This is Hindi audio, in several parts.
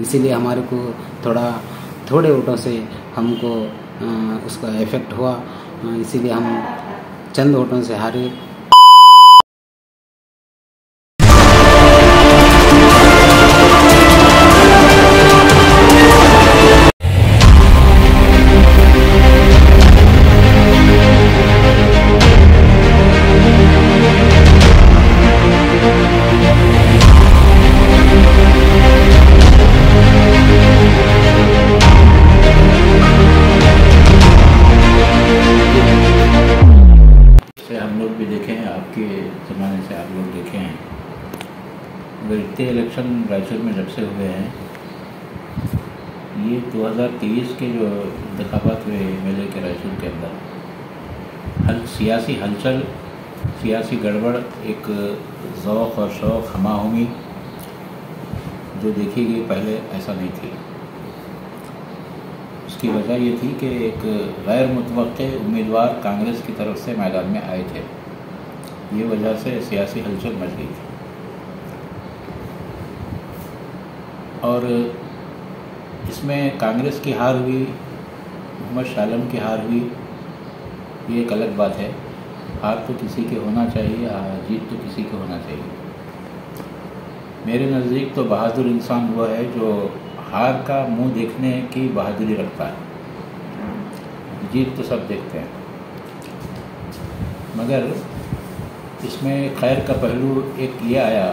इसीलिए हमारे को थोड़ा, थोड़े वोटों से हमको उसका इफ़ेक्ट हुआ। इसीलिए हम चंद वोटों से हारे। इतने इलेक्शन रायचूर में जब से हुए हैं, ये 2023 के जो इंतबात हुए एम के रायचूर के अंदर, हल, सियासी हलचल, सियासी गड़बड़, एक ज़ौक़ और शौक़, हमाहमी, जो देखी गई पहले, ऐसा नहीं थी। उसकी वजह ये थी कि एक गैर मुतव उम्मीदवार कांग्रेस की तरफ़ से मैदान में आए थे। ये वजह से सियासी हलचल मच गई थी। और इसमें कांग्रेस की हार हुई, मोहम्मद शालम की हार हुई, ये एक अलग बात है। हार तो किसी के होना चाहिए जीत तो किसी के होना चाहिए। मेरे नज़दीक तो बहादुर इंसान वह है जो हार का मुँह देखने की बहादुरी रखता है। जीत तो सब देखते हैं। मगर इसमें खैर का पहलू एक ये आया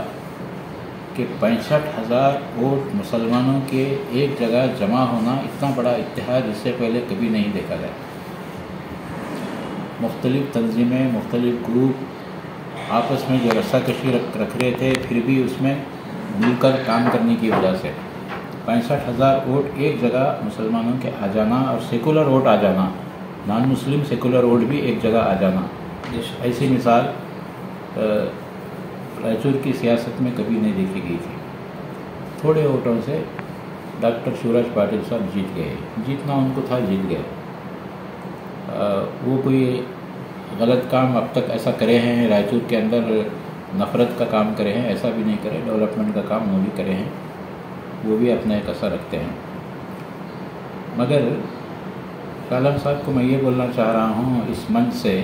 कि पैंसठ हज़ार वोट मुसलमानों के एक जगह जमा होना इतना बड़ा इतिहाद इससे पहले कभी नहीं देखा गया। मुख्तलिफ़ तंजीमें, मुख्तलिफ़ ग्रुप आपस में जो रस्साकशी रख रख रहे थे, फिर भी उसमें मिलकर काम करने की वजह से। पैंसठ हज़ार वोट एक जगह मुसलमानों के आ जाना और सेकुलर वोट आ जाना नॉन मुस्लिम सेकुलर वोट भी एक जगह आ जाना। ऐसी मिसाल रायचूर की सियासत में कभी नहीं देखी गई थी। थोड़े वोटों से डॉक्टर शिवराज पाटिल साहब जीत गए। जीतना उनको था, जीत गए। वो कोई गलत काम अब तक ऐसा करे हैं, रायचूर के अंदर नफ़रत का काम करे हैं, ऐसा भी नहीं करे। डेवलपमेंट का काम वो भी करे हैं। वो भी अपना एक असर रखते हैं। मगर कालम साहब को मैं ये बोलना चाह रहा हूँ इस मंच से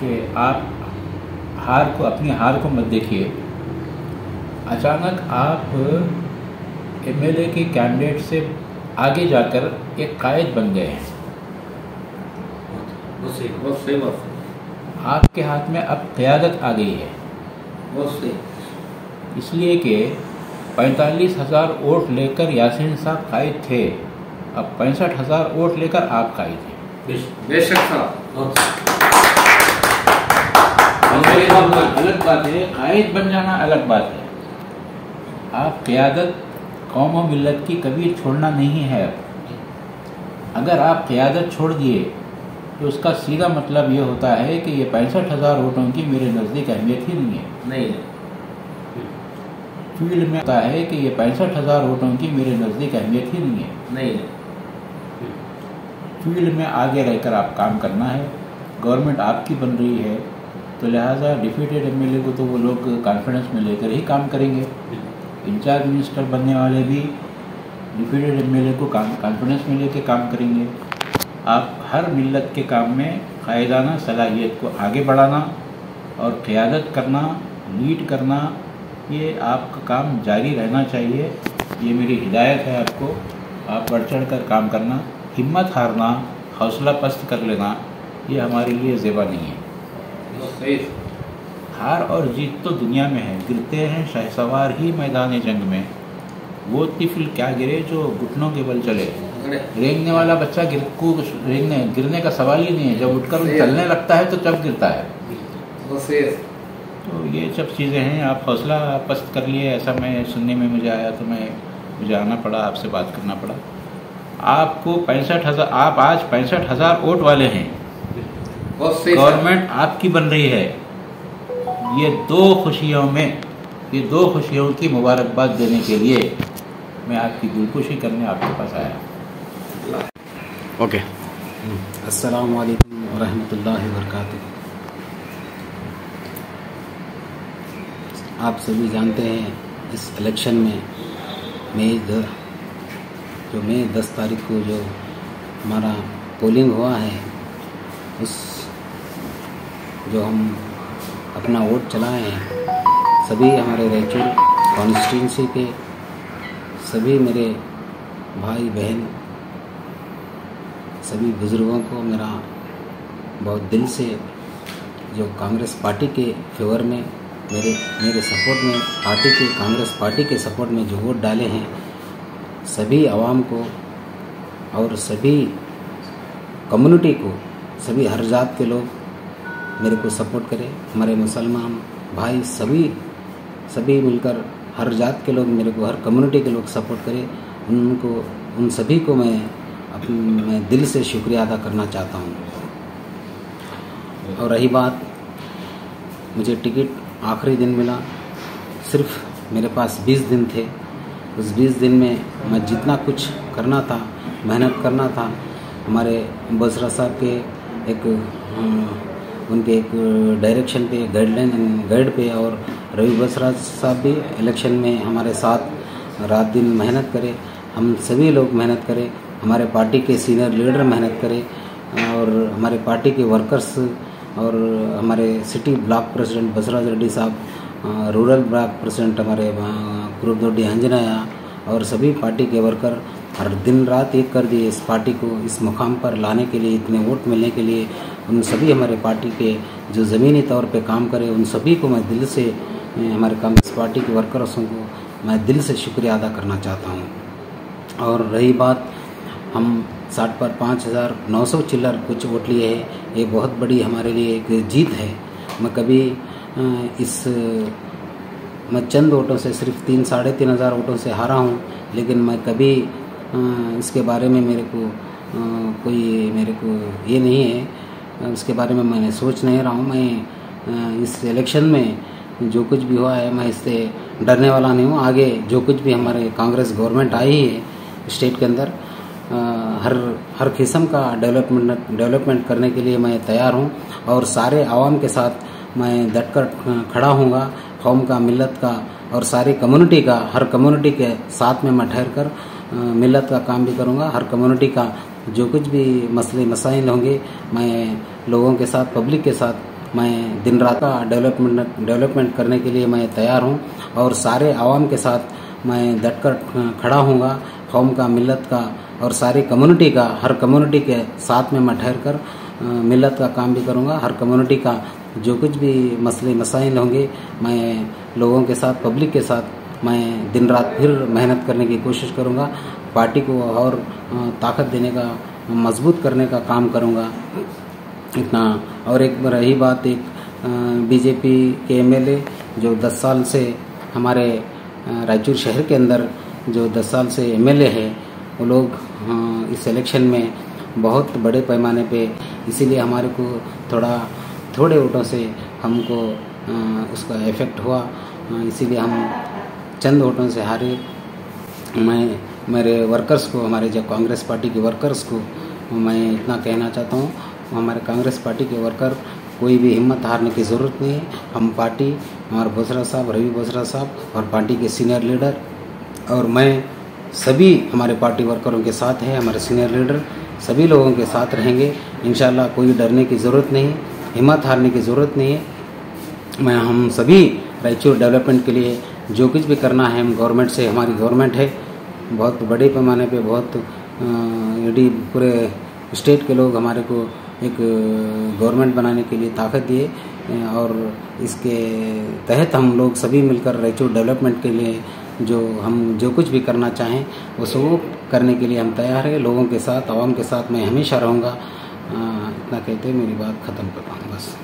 कि आप हार को अपनी हार को मत देखिए। अचानक आप एमएलए के कैंडिडेट से आगे जाकर एक कायद बन गए हैं। आपके हाथ में अब क़्यादत आ गई है। इसलिए कि पैंतालीस हज़ार वोट लेकर यासीन साहब कायद थे अब पैंसठ हज़ार वोट लेकर आप कायद हैं। बेशक साहब अलग बात है कायद बन जाना अलग बात है। आप क़्यादत कौम और मिलत की कभी छोड़ना नहीं है। अगर आप क़्यादत छोड़ दिए तो उसका सीधा मतलब ये होता है कि ये पैंसठ हज़ार वोटों की मेरे नज़दीक अहमियत ही नहीं है। नहीं। फ़ील्ड में होता है कि ये पैंसठ हज़ार वोटों की मेरे नज़दीक अहमियत ही नहीं है। नहीं। फ़ील्ड में आगे रहकर आप काम करना है। गवर्नमेंट आपकी बन रही है। तो लिहाजा डिफीटेड एमएलए को तो वो लोग कॉन्फिडेंस में लेकर ही काम करेंगे। इंचार्ज मिनिस्टर बनने वाले भी डिफीटेड एमएलए को कॉन्फिडेंस में लेकर काम करेंगे। आप हर मिलत के काम में कायदाना, सलाहियत को आगे बढ़ाना और क़्यादत करना लीड करना, ये आपका काम जारी रहना चाहिए। ये मेरी हिदायत है आपको। आप बढ़ चढ़ कर काम करना, हिम्मत हारना, हौसला पस्त कर लेना, ये हमारे लिए ज़ेबा नहीं है। हार और जीत तो दुनिया में है। गिरते हैं शहसवार ही मैदान जंग में। वो तिफिल क्या गिरे जो घुटनों के बल चले? रेंगने वाला बच्चा गिर को रेंगने गिरने का सवाल ही नहीं है। जब उठकर चलने लगता है तो जब गिरता है। तो ये सब चीज़ें हैं। आप हौसला पस्त कर लिए। ऐसा मैं सुनने में मुझे आया तो मैं मुझे आना पड़ा। आपसे बात करना पड़ा। आपको पैंसठ हज़ार आप आज पैंसठ हज़ार वोट वाले हैं। गवर्नमेंट आपकी बन रही है। ये दो खुशियों में ये दो खुशियों की मुबारकबाद देने के लिए मैं आपकी दिलखुशी करने आपके पास आया। ओके। अस्सलाम वालेकुम रहमतुल्लाहि आप सभी जानते हैं इस इलेक्शन में मई द जो मई दस तारीख को जो हमारा पोलिंग हुआ है उस जो हम अपना वोट चलाए हैं, सभी हमारे रायचूर कॉन्स्टिट्यूंसी के, सभी मेरे भाई बहन, सभी बुज़ुर्गों को मेरा बहुत दिल से जो कांग्रेस पार्टी के फेवर में, मेरे मेरे सपोर्ट में, पार्टी के, कांग्रेस पार्टी के सपोर्ट में जो वोट डाले हैं, सभी आवाम को और सभी कम्युनिटी को, सभी हर जात के लोग मेरे को सपोर्ट करें। हमारे मुसलमान भाई सभी सभी मिलकर, हर जात के लोग मेरे को, हर कम्युनिटी के लोग सपोर्ट करें। उनको, उन सभी को मैं अपने मैं दिल से शुक्रिया अदा करना चाहता हूँ। और रही बात, मुझे टिकट आखिरी दिन मिला। सिर्फ़ मेरे पास 20 दिन थे। उस 20 दिन में मैं जितना कुछ करना था, मेहनत करना था, हमारे बसरा साहब के एक उनके एक डायरेक्शन पे गाइडलाइन गाइड पे और रवि बसराज साहब भी इलेक्शन में हमारे साथ रात दिन मेहनत करें, हम सभी लोग मेहनत करें, हमारे पार्टी के सीनियर लीडर मेहनत करें और हमारे पार्टी के वर्कर्स और हमारे city block president Basraj Reddy साहब रूरल ब्लॉक प्रेसिडेंट हमारे कुरुबदोड्डी अंजनाया और सभी पार्टी के वर्कर हर दिन रात एक कर दिए इस पार्टी को, इस मुकाम पर लाने के लिए, इतने वोट मिलने के लिए। उन सभी हमारे पार्टी के जो ज़मीनी तौर पे काम करे, उन सभी को मैं दिल से हमारे कांग्रेस पार्टी के वर्कर्सों को मैं दिल से शुक्रिया अदा करना चाहता हूँ। और रही बात, हम साठ पर पाँच हज़ार नौ सौ चिल्लर कुछ वोट लिए है। ये बहुत बड़ी हमारे लिए एक जीत है। मैं कभी इस, मैं चंद वोटों से सिर्फ़ तीन, साढ़े तीन हज़ार वोटों से हारा हूँ, लेकिन मैं कभी इसके बारे में मेरे को कोई मेरे को ये नहीं है। उसके बारे में मैंने सोच नहीं रहा हूँ। मैं इस इलेक्शन में जो कुछ भी हुआ है, मैं इससे डरने वाला नहीं हूँ। आगे जो कुछ भी हमारे कांग्रेस गवर्नमेंट आई है स्टेट के अंदर हर हर किस्म का डेवलपमेंट डेवलपमेंट करने के लिए मैं तैयार हूँ और सारे आवाम के साथ मैं डटकर खड़ा हूँगा। कौम का मिलत का और सारी कम्युनिटी का, हर कम्युनिटी के साथ में मैं ठहर कर मिलत का काम भी करूँगा। हर कम्युनिटी का जो कुछ भी मसले, मसाइल होंगे, मैं लोगों के साथ पब्लिक के साथ, मैं दिन रात का डेवलपमेंट डेवलपमेंट करने के लिए मैं तैयार हूँ। और सारे आवाम के साथ मैं डटकर खड़ा हूँगा कौम का, मिलत का और सारी कम्युनिटी का, हर कम्युनिटी के साथ में मैं ठहर कर मिलत का काम भी करूँगा। हर कम्युनिटी का जो कुछ भी मसले, मसाइल होंगे, मैं लोगों के साथ, पब्लिक के साथ, मैं दिन रात फिर मेहनत करने की कोशिश करूँगा, पार्टी को और ताकत देने का, मज़बूत करने का काम करूँगा। इतना और एक रही बात, एक बीजेपी के एमएलए जो 10 साल से हमारे रायचूर शहर के अंदर जो 10 साल से एमएलए है, वो लोग इस इलेक्शन में बहुत बड़े पैमाने पे इसीलिए हमारे को थोड़ा थोड़े वोटों से हमको उसका इफ़ेक्ट हुआ। इसीलिए हम चंद वोटों से हारे। मैं, मेरे वर्कर्स को, हमारे जो कांग्रेस पार्टी के वर्कर्स को, मैं इतना कहना चाहता हूँ, हमारे कांग्रेस पार्टी के वर्कर कोई भी हिम्मत हारने की ज़रूरत नहीं है। हम पार्टी हमारे बोसरा साहब, रवि बोसरा साहब और पार्टी के सीनियर लीडर और मैं, सभी हमारे पार्टी वर्करों के साथ हैं, हमारे सीनियर लीडर सभी लोगों के साथ रहेंगे। इन कोई डरने की ज़रूरत नहीं हिम्मत हारने की ज़रूरत नहीं है। मैं, हम सभी रायचूर डेवलपमेंट के लिए जो कुछ भी करना है, हम गवर्नमेंट से, हमारी गवर्नमेंट है। बहुत बड़े पैमाने पे, बहुत यदि पूरे स्टेट के लोग हमारे को एक गवर्नमेंट बनाने के लिए ताकत दिए और इसके तहत हम लोग सभी मिलकर रायचूर डेवलपमेंट के लिए जो हम, जो कुछ भी करना चाहें, वो सब करने के लिए हम तैयार हैं। लोगों के साथ, आवाम के साथ मैं हमेशा रहूँगा। इतना कहते मेरी बात ख़त्म करता हूँ बस।